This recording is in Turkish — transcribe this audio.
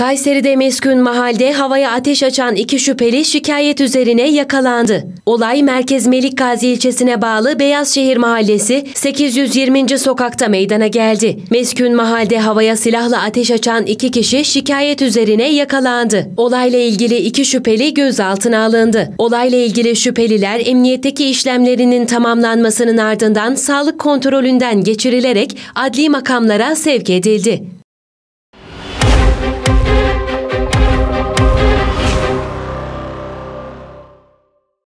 Kayseri'de meskun mahalde havaya ateş açan iki şüpheli şikayet üzerine yakalandı. Olay Merkez Melik Gazi ilçesine bağlı Beyazşehir Mahallesi 820. sokakta meydana geldi. Meskun mahalde havaya silahla ateş açan iki kişi şikayet üzerine yakalandı. Olayla ilgili iki şüpheli gözaltına alındı. Olayla ilgili şüpheliler emniyetteki işlemlerinin tamamlanmasının ardından sağlık kontrolünden geçirilerek adli makamlara sevk edildi.